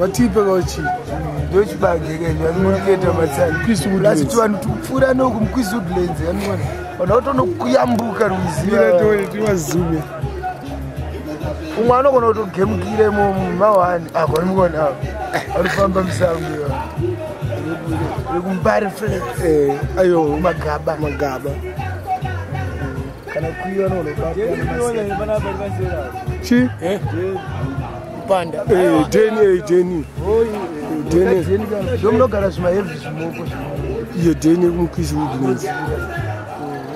watipe kauchi ndochibage kene anonokuita matsanilasi ti vanhu tikupfuura noku mukwisi woodlands anoona vanhu vatonokuyambuka ruziva tiwazume umwe anogona kutogemukire mumawani akwanimukona arifamba musango rekumbari fre ayo. Magaba. Magaba kana kuiva nogona chi? Panda. Deni deni ndomunogara zvimahevi zvimoko iyo deni woodlands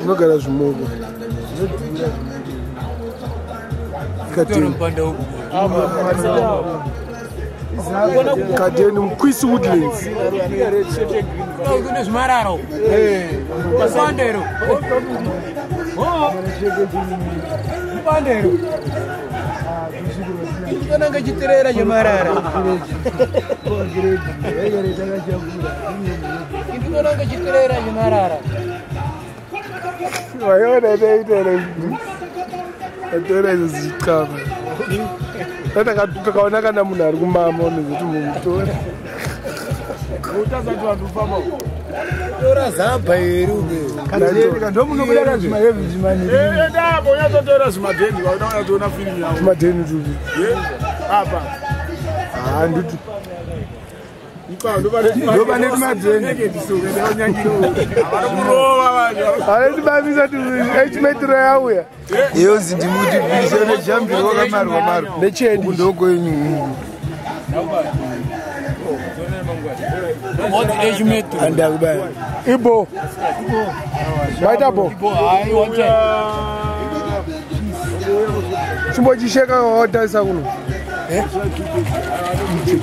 unogara zvimoko. Kadeni. Mukwisi woodlands kune zvimararo. Pandero pandero kananga chiterera chemarara. Ndikonanga chiterera chemarara. Waiona taitere atora izvo zichikama takaona kana munhu ari kumama unozoti mumutora tora zaba zvimadheni yavo tupi apa handiti yauya ndimuti bise nejambiro wakamarwa marwa ibo maita bo chimbochisheka wawatarisa kuno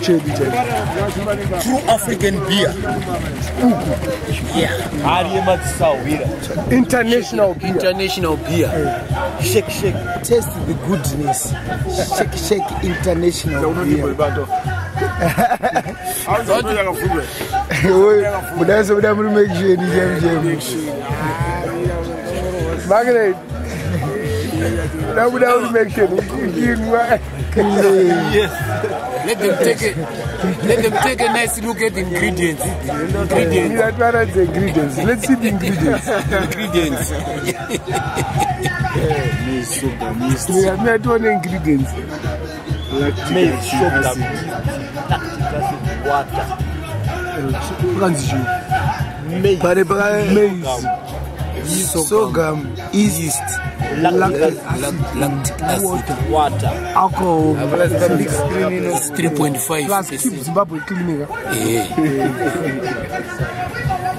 chedi chedi true african beer. Hari yematisahwira international beer. International beer. Shake shake. Taste the goodness. Shake shake. International beer mudaso muda muri makesheni chemchemu magnet muda muda muri makesheni kukinwa let them take a, let them take a nice look at ingredients ingredients iratwara the ingredients let's see the ingredients ingredients mina tione ingredients sogam east lactic acid water alcohol 3.5 plus keep zimbabwe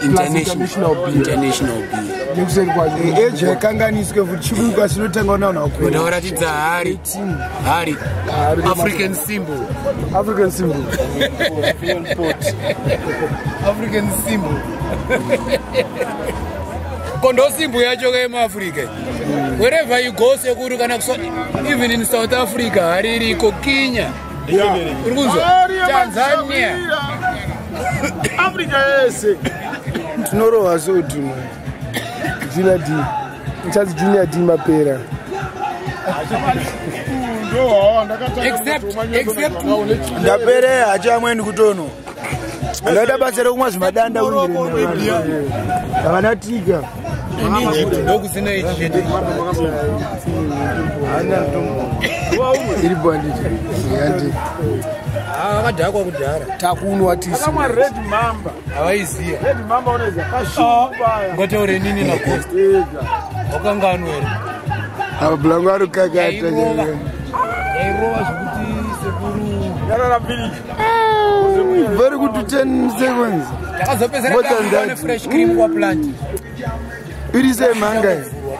international beer. international beer nekuseri kwacho eji yaikanganiswe futi chibuka chinotangwa navanhu vakuru ndauratidza hari? Hari. African symbol. African symbol. African symbol. Kondo symbol yacho kaimuafrica wherever you go sekuri kana even in south africa hari iriko kenya. Uri kunzwa? Tanzania. Afrika yese. Tinorohwa soudhuma junior d. Ichanzi junior d mapera. Except except ndapere hachi amweni kutono. Ndauda basa rekumwa zvimadanda egypt ndokusina ichi chete iripo handiti handi vakadhakwa kudhara. Takunwa tisi. Kama red mamba. Havaiziya red mamba unaiza kashupa ngotaure nini nacost wakangano here apa bhulangu ari kakata yairova yairova zvekuti sekuru. Yarara mbiri very good 10 seconds. Takazopedzera fresh cream waplant iri semhanga hamukanganwe